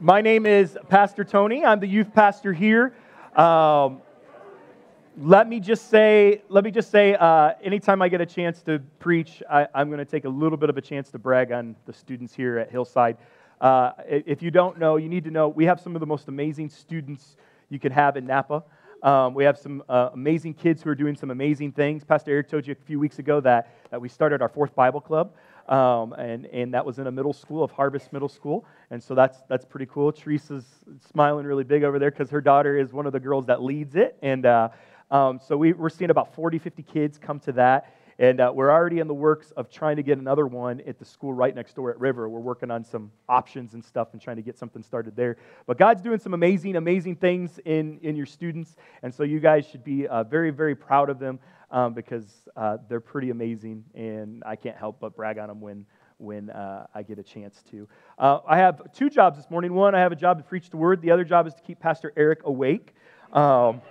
My name is Pastor Tony. I'm the youth pastor here. Um, let me just say, let me just say, uh, anytime I get a chance to preach, I, am going to take a little bit of a chance to brag on the students here at Hillside. Uh, if you don't know, you need to know we have some of the most amazing students you could have in Napa. Um, we have some uh, amazing kids who are doing some amazing things. Pastor Eric told you a few weeks ago that, that we started our fourth Bible club. Um, and, and that was in a middle school of Harvest Middle School. And so that's, that's pretty cool. Teresa's smiling really big over there because her daughter is one of the girls that leads it. And uh, um, so we, we're seeing about 40, 50 kids come to that. And uh, we're already in the works of trying to get another one at the school right next door at River. We're working on some options and stuff and trying to get something started there. But God's doing some amazing, amazing things in, in your students. And so you guys should be uh, very, very proud of them um, because uh, they're pretty amazing, and I can't help but brag on them when when uh, I get a chance to. Uh, I have two jobs this morning. One, I have a job to preach the word. The other job is to keep Pastor Eric awake. Um,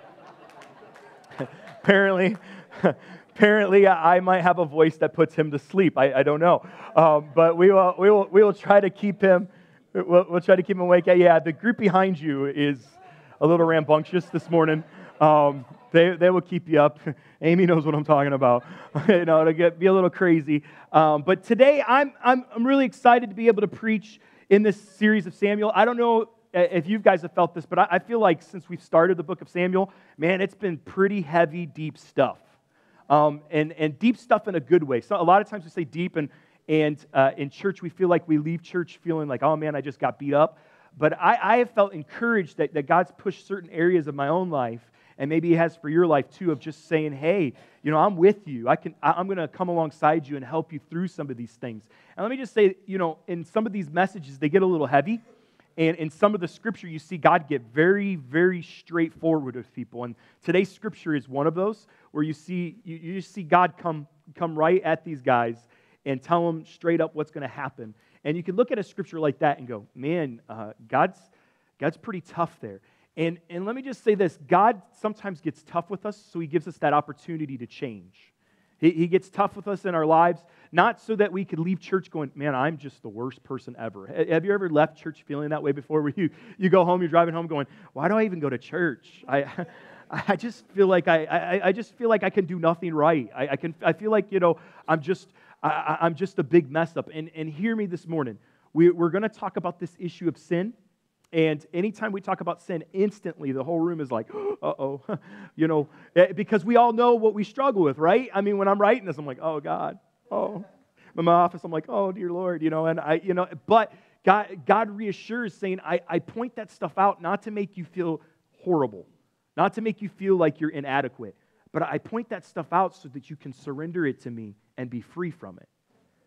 apparently, apparently, I might have a voice that puts him to sleep. I, I don't know, um, but we will, we will we will try to keep him. We'll, we'll, try to keep him awake. Yeah, the group behind you is a little rambunctious this morning. Um, they, they will keep you up. Amy knows what I'm talking about. you know, to get be a little crazy. Um, but today, I'm, I'm, I'm really excited to be able to preach in this series of Samuel. I don't know if you guys have felt this, but I, I feel like since we've started the book of Samuel, man, it's been pretty heavy, deep stuff. Um, and, and deep stuff in a good way. So a lot of times we say deep, and, and uh, in church we feel like we leave church feeling like, oh man, I just got beat up. But I, I have felt encouraged that, that God's pushed certain areas of my own life and maybe he has for your life too of just saying hey you know i'm with you. I can i'm going to come alongside you and help you through some of these things. And let me just say you know in some of these messages they get a little heavy. And in some of the scripture you see god get very very straightforward with people. And today's scripture is one of those where you see you, you see god come come right at these guys and tell them straight up what's going to happen. And you can look at a scripture like that and go man uh, god's god's pretty tough there and, and let me just say this God sometimes gets tough with us, so he gives us that opportunity to change. He, he gets tough with us in our lives, not so that we could leave church going, man, I'm just the worst person ever. Have you ever left church feeling that way before, where you, you go home, you're driving home going, why do I even go to church? I, I just feel like I, I, I just feel like I can do nothing right. I, I, can, I feel like, you know, I'm just, I, I'm just a big mess up. And, and hear me this morning. We, we're going to talk about this issue of sin. And anytime we talk about sin, instantly the whole room is like, uh oh, you know, eh, because we all know what we struggle with, right? I mean, when I'm writing this, I'm like, oh God, oh. In my office, I'm like, oh dear Lord, you know, and I, you know, but God, God reassures saying, I, I point that stuff out not to make you feel horrible, not to make you feel like you're inadequate, but I point that stuff out so that you can surrender it to me and be free from it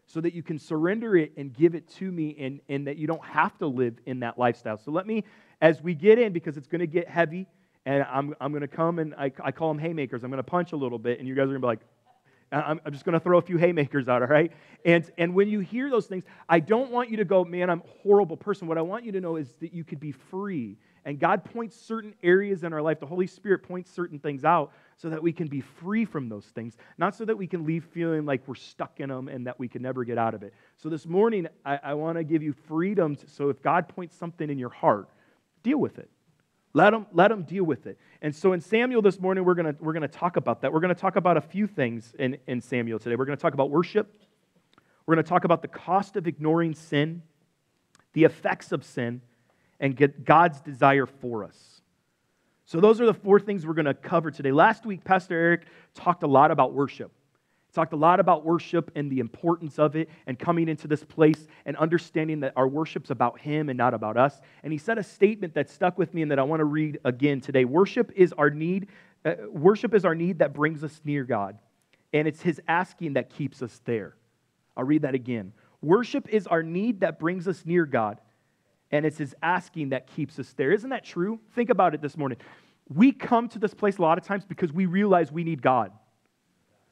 so that you can surrender it and give it to me and, and that you don't have to live in that lifestyle. So let me, as we get in, because it's going to get heavy, and I'm, I'm going to come and I, I call them haymakers. I'm going to punch a little bit, and you guys are going to be like, I'm, I'm just going to throw a few haymakers out, all right? And, and when you hear those things, I don't want you to go, man, I'm a horrible person. What I want you to know is that you could be free. And God points certain areas in our life, the Holy Spirit points certain things out so that we can be free from those things, not so that we can leave feeling like we're stuck in them and that we can never get out of it. So this morning, I, I want to give you freedom. To, so if God points something in your heart, deal with it. Let him, let him deal with it. And so in Samuel this morning, we're going to we're gonna talk about that. We're going to talk about a few things in, in Samuel today. We're going to talk about worship. We're going to talk about the cost of ignoring sin, the effects of sin, and get God's desire for us. So, those are the four things we're going to cover today. Last week, Pastor Eric talked a lot about worship. He talked a lot about worship and the importance of it and coming into this place and understanding that our worship's about Him and not about us. And he said a statement that stuck with me and that I want to read again today. Worship is our need. Uh, worship is our need that brings us near God, and it's His asking that keeps us there. I'll read that again. Worship is our need that brings us near God, and it's his asking that keeps us there. Isn't that true? Think about it this morning. We come to this place a lot of times because we realize we need God.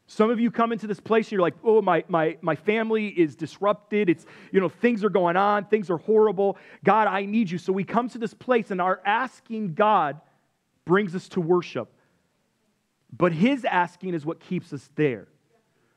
Some of you come into this place and you're like, oh, my, my, my family is disrupted. It's, you know, things are going on, things are horrible. God, I need you. So we come to this place and our asking God brings us to worship. But his asking is what keeps us there.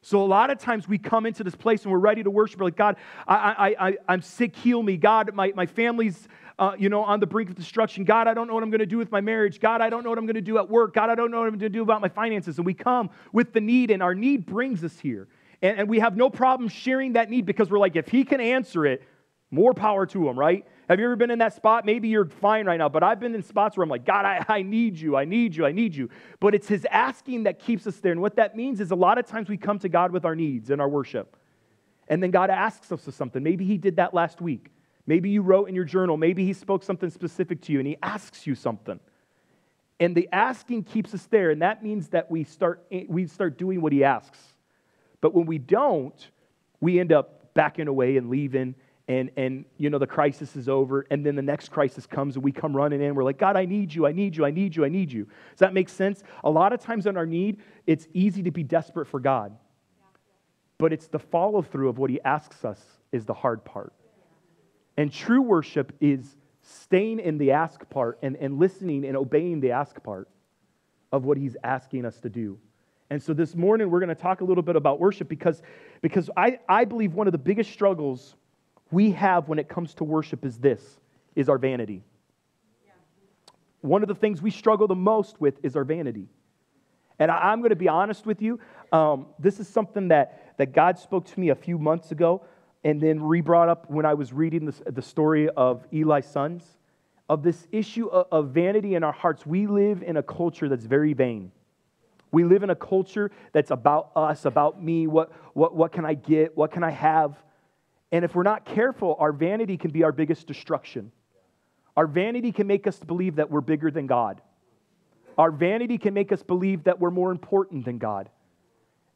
So a lot of times we come into this place and we're ready to worship. We're like, God, I, I, I, I'm sick, heal me. God, my, my family's uh, you know, on the brink of destruction. God, I don't know what I'm going to do with my marriage. God, I don't know what I'm going to do at work. God, I don't know what I'm going to do about my finances. And we come with the need, and our need brings us here. And, and we have no problem sharing that need because we're like, if he can answer it, more power to him, right? Have you ever been in that spot? Maybe you're fine right now, but I've been in spots where I'm like, God, I, I need you, I need you, I need you. But it's his asking that keeps us there. And what that means is a lot of times we come to God with our needs and our worship. And then God asks us of something. Maybe he did that last week. Maybe you wrote in your journal. Maybe he spoke something specific to you and he asks you something. And the asking keeps us there. And that means that we start, we start doing what he asks. But when we don't, we end up backing away and leaving and and you know the crisis is over and then the next crisis comes and we come running in. We're like god i need you i need you i need you i need you. Does that make sense? A lot of times in our need it's easy to be desperate for god but it's the follow through of what he asks us is the hard part. And true worship is staying in the ask part and, and listening and obeying the ask part of what he's asking us to do. And so this morning we're going to talk a little bit about worship because, because I, I believe one of the biggest struggles we have when it comes to worship is this is our vanity. Yeah. One of the things we struggle the most with is our vanity. And I, am going to be honest with you. Um, this is something that, that God spoke to me a few months ago and then re brought up when I was reading this, the story of Eli's sons. Of this issue of, of vanity in our hearts. We live in a culture that's very vain. We live in a culture that's about us, about me. What, what, what can I get? What can I have? And if we're not careful, our vanity can be our biggest destruction. Our vanity can make us believe that we're bigger than God. Our vanity can make us believe that we're more important than God.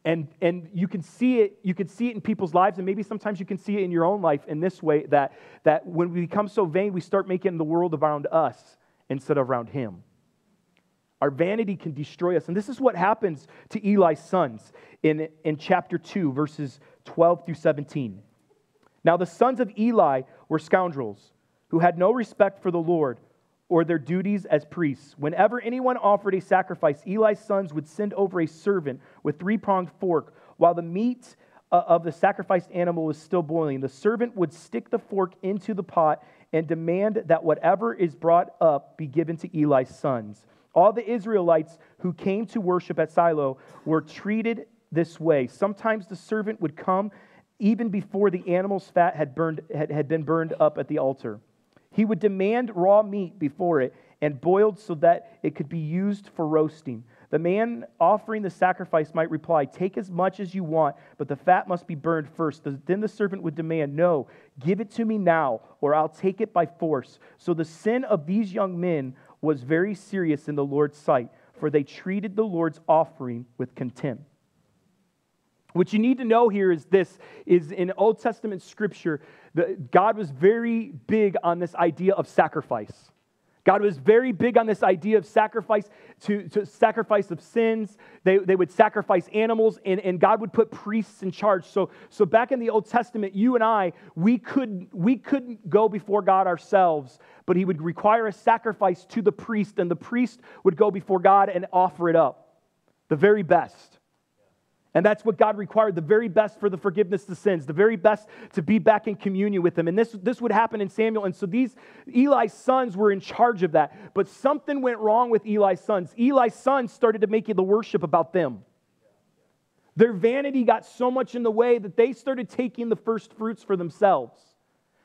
And, and you can see it, you can see it in people's lives, and maybe sometimes you can see it in your own life in this way that, that when we become so vain, we start making the world around us instead of around Him. Our vanity can destroy us. And this is what happens to Eli's sons in, in chapter 2, verses 12 through 17. Now, the sons of Eli were scoundrels who had no respect for the Lord or their duties as priests. Whenever anyone offered a sacrifice, Eli's sons would send over a servant with three pronged fork while the meat uh, of the sacrificed animal was still boiling. The servant would stick the fork into the pot and demand that whatever is brought up be given to Eli's sons. All the Israelites who came to worship at Shiloh were treated this way. Sometimes the servant would come even before the animal's fat had, burned, had, had been burned up at the altar. He would demand raw meat before it and boiled so that it could be used for roasting. The man offering the sacrifice might reply, Take as much as you want, but the fat must be burned first. Then the servant would demand, No, give it to me now, or I'll take it by force. So the sin of these young men was very serious in the Lord's sight, for they treated the Lord's offering with contempt. What you need to know here is this is in Old Testament scripture, the, God was very big on this idea of sacrifice. God was very big on this idea of sacrifice, to, to sacrifice of sins. They, they would sacrifice animals, and, and God would put priests in charge. So, so back in the Old Testament, you and I, we, could, we couldn't go before God ourselves, but He would require a sacrifice to the priest, and the priest would go before God and offer it up, the very best. And that's what God required the very best for the forgiveness of sins, the very best to be back in communion with Him. And this, this would happen in Samuel. And so these Eli's sons were in charge of that. But something went wrong with Eli's sons. Eli's sons started to make the worship about them. Their vanity got so much in the way that they started taking the first fruits for themselves.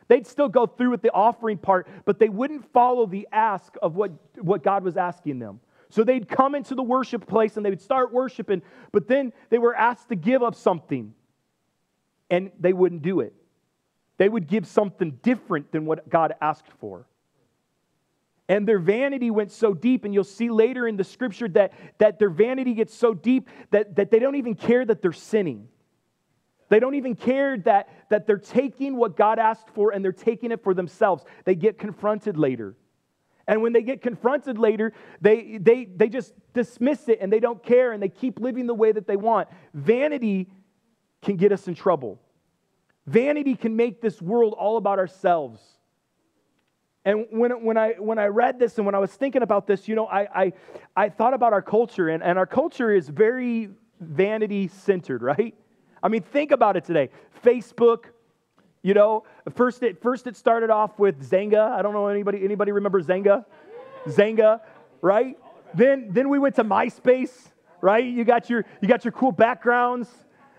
They'd still go through with the offering part, but they wouldn't follow the ask of what, what God was asking them. So they'd come into the worship place and they would start worshiping, but then they were asked to give up something and they wouldn't do it. They would give something different than what God asked for. And their vanity went so deep, and you'll see later in the scripture that, that their vanity gets so deep that, that they don't even care that they're sinning. They don't even care that, that they're taking what God asked for and they're taking it for themselves. They get confronted later. And when they get confronted later, they, they, they just dismiss it and they don't care and they keep living the way that they want. Vanity can get us in trouble. Vanity can make this world all about ourselves. And when, when, I, when I read this and when I was thinking about this, you know, I, I, I thought about our culture, and, and our culture is very vanity centered, right? I mean, think about it today. Facebook, you know, first it first it started off with Xanga. I don't know anybody anybody remember Xanga? Xanga, right? Then then we went to MySpace, right? You got your you got your cool backgrounds.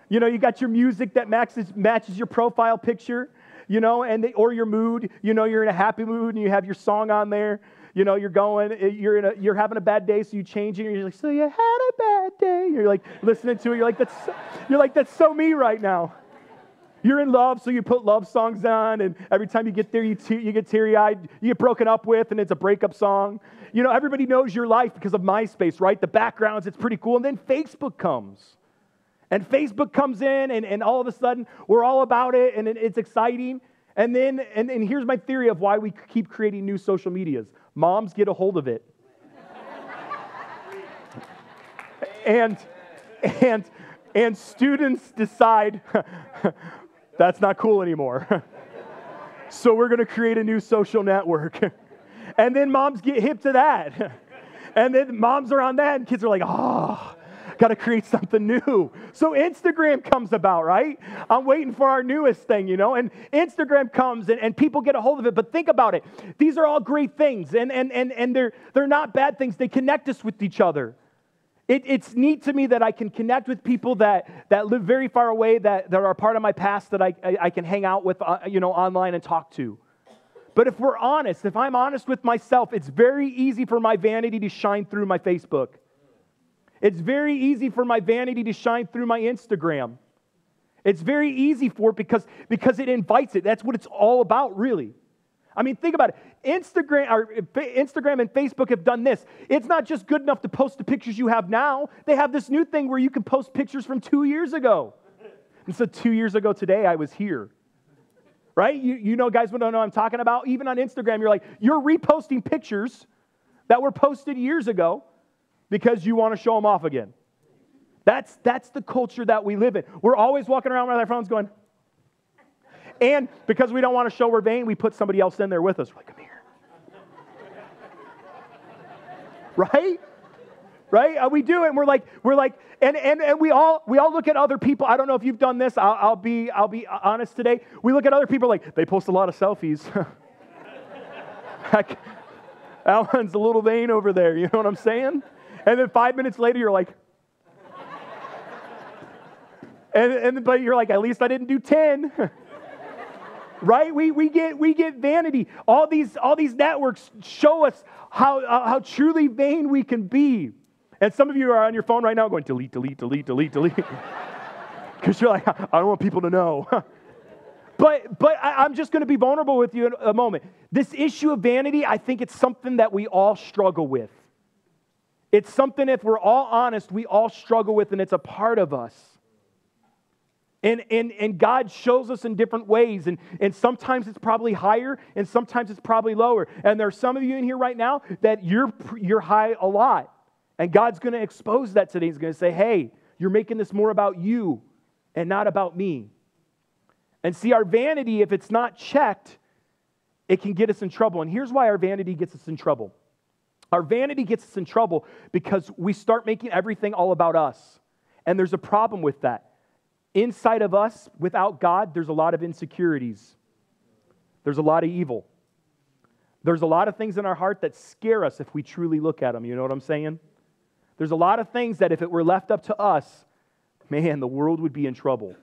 You know, you got your music that matches matches your profile picture, you know, and they, or your mood. You know, you're in a happy mood and you have your song on there. You know, you're going, eh, you're in a, you're having a bad day, so you change it. And you're like, so you had a bad day. You're like listening to it. You're like, that's, you're like, that's so me right now. You're in love, so you put love songs on, and every time you get there, you, te- you get teary eyed, you get broken up with, and it's a breakup song. You know, everybody knows your life because of MySpace, right? The backgrounds, it's pretty cool. And then Facebook comes. And Facebook comes in, and, and all of a sudden, we're all about it, and it's exciting. And then, and, and here's my theory of why we keep creating new social medias moms get a hold of it. and, and, and students decide that's not cool anymore. so we're going to create a new social network. and then moms get hip to that. and then moms are on that, and kids are like, ah, oh, got to create something new. So Instagram comes about, right? I'm waiting for our newest thing, you know, and Instagram comes and, and people get a hold of it. But think about it. These are all great things, and, and, and, and they're, they're not bad things. They connect us with each other. It, it's neat to me that I can connect with people that, that live very far away, that, that are part of my past, that I, I, I can hang out with, uh, you know, online and talk to. But if we're honest, if I'm honest with myself, it's very easy for my vanity to shine through my Facebook. It's very easy for my vanity to shine through my Instagram. It's very easy for it because, because it invites it. That's what it's all about, really. I mean, think about it. Instagram, or eh, Instagram and Facebook have done this. It's not just good enough to post the pictures you have now. They have this new thing where you can post pictures from two years ago. And so, two years ago today, I was here. Right? You, you know, guys, I know I'm talking about. Even on Instagram, you're like, you're reposting pictures that were posted years ago because you want to show them off again. That's, that's the culture that we live in. We're always walking around with our phones going, and because we don't want to show we're vain, we put somebody else in there with us. We're like, come here. right? Right? Uh, we do it, and we're like, we're like, and, and, and we all we all look at other people. I don't know if you've done this. I'll, I'll be I'll be honest today. We look at other people like they post a lot of selfies. that one's a little vain over there. You know what I'm saying? And then five minutes later, you're like, and, and but you're like, at least I didn't do 10. Right? We, we, get, we get vanity. All these, all these networks show us how, uh, how truly vain we can be. And some of you are on your phone right now going, delete, delete, delete, delete, delete. Because you're like, I don't want people to know. but but I, I'm just going to be vulnerable with you in a moment. This issue of vanity, I think it's something that we all struggle with. It's something, if we're all honest, we all struggle with, and it's a part of us. And, and, and God shows us in different ways. And, and sometimes it's probably higher, and sometimes it's probably lower. And there are some of you in here right now that you're, you're high a lot. And God's going to expose that today. He's going to say, hey, you're making this more about you and not about me. And see, our vanity, if it's not checked, it can get us in trouble. And here's why our vanity gets us in trouble our vanity gets us in trouble because we start making everything all about us. And there's a problem with that. Inside of us, without God, there's a lot of insecurities, there's a lot of evil. There's a lot of things in our heart that scare us if we truly look at them. You know what I'm saying? There's a lot of things that if it were left up to us, man, the world would be in trouble.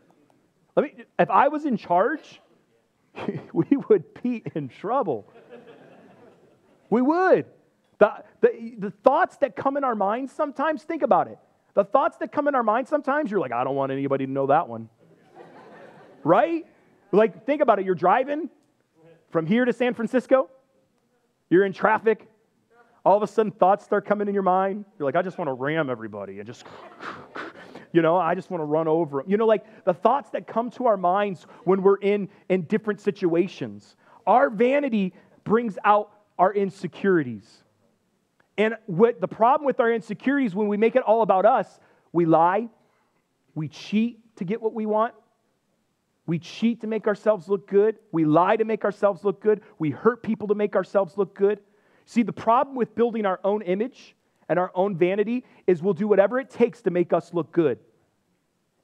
Let me, if I was in charge, we would be in trouble. We would. The, the, the thoughts that come in our minds sometimes, think about it. The thoughts that come in our minds sometimes, you're like, I don't want anybody to know that one. right? Like, think about it. You're driving from here to San Francisco, you're in traffic. All of a sudden, thoughts start coming in your mind. You're like, I just want to ram everybody and just, you know, I just want to run over them. You know, like the thoughts that come to our minds when we're in, in different situations. Our vanity brings out our insecurities. And what the problem with our insecurities when we make it all about us, we lie, we cheat to get what we want. We cheat to make ourselves look good. We lie to make ourselves look good. We hurt people to make ourselves look good. See, the problem with building our own image and our own vanity is we'll do whatever it takes to make us look good.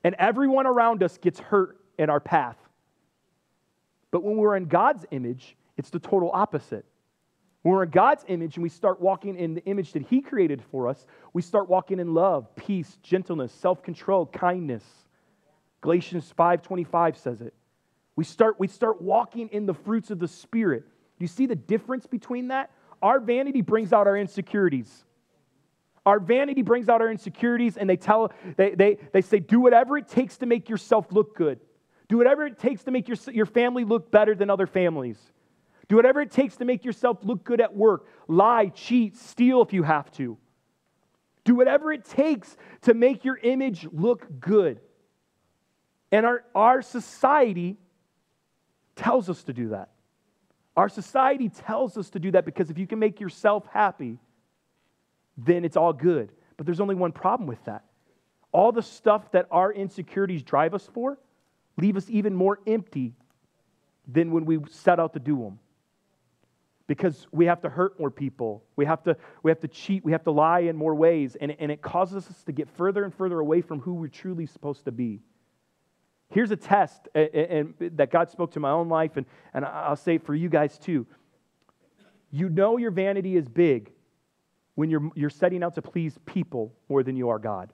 And everyone around us gets hurt in our path. But when we're in God's image, it's the total opposite. When we're in God's image and we start walking in the image that He created for us, we start walking in love, peace, gentleness, self-control, kindness. Galatians 5:25 says it. We start, we start walking in the fruits of the Spirit. Do you see the difference between that? Our vanity brings out our insecurities. Our vanity brings out our insecurities, and they tell they, they, they say, do whatever it takes to make yourself look good. Do whatever it takes to make your, your family look better than other families. Do whatever it takes to make yourself look good at work. Lie, cheat, steal if you have to. Do whatever it takes to make your image look good. And our, our society tells us to do that. Our society tells us to do that because if you can make yourself happy, then it's all good. But there's only one problem with that. All the stuff that our insecurities drive us for leave us even more empty than when we set out to do them. Because we have to hurt more people. We have to, we have to cheat. We have to lie in more ways. And, and it causes us to get further and further away from who we're truly supposed to be. Here's a test and, and, that God spoke to my own life, and, and I'll say it for you guys too. You know your vanity is big when you're, you're setting out to please people more than you are God.